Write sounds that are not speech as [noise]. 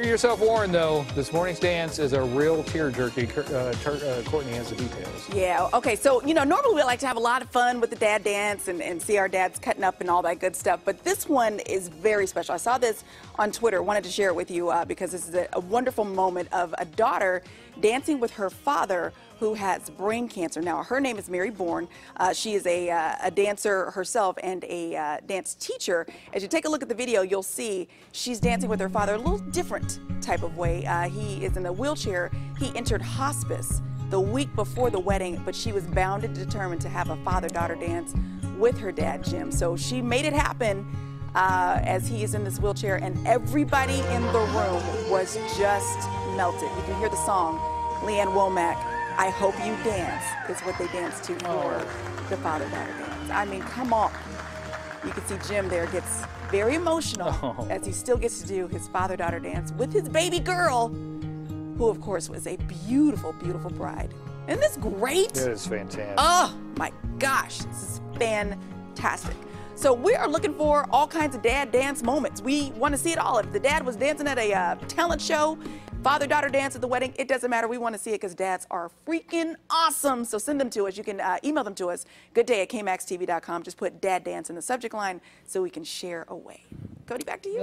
Hear yourself warned, though. This morning's dance is a real tearjerker. Uh, uh, Courtney has the details. Yeah, okay. So, you know, normally we like to have a lot of fun with the dad dance and, and see our dads cutting up and all that good stuff. But this one is very special. I saw this on Twitter. Wanted to share it with you uh, because this is a, a wonderful moment of a daughter dancing with her father who has brain cancer. Now, her name is Mary Bourne. Uh, she is a, uh, a, dancer herself and a uh, dance teacher. As you take a look at the video, you'll see she's dancing with her father a little different type of way. Uh, he is in a wheelchair. He entered hospice the week before the wedding, but she was bound and determined to have a father-daughter dance with her dad, Jim. So she made it happen uh, as he is in this wheelchair, and everybody in the room was just melted. You can hear the song, Lee Ann Womack, I Hope You Dance is what they dance to for oh. the father-daughter dance. I mean, come on. You can see Jim there gets very emotional [laughs] oh. as he still gets to do his father-daughter dance with his baby girl, who of course was a beautiful, beautiful bride. Isn't this great? It is fantastic. Oh my gosh, this is fantastic. So we are looking for all kinds of dad dance moments. We want to see it all. If the dad was dancing at a uh, talent show, Father-daughter dance at the wedding, it doesn't matter. We want to see it because dads are freaking awesome. So send them to us. You can uh, email them to us. Good day at kmaxtv.com. Just put dad dance in the subject line so we can share away. Cody, back to you.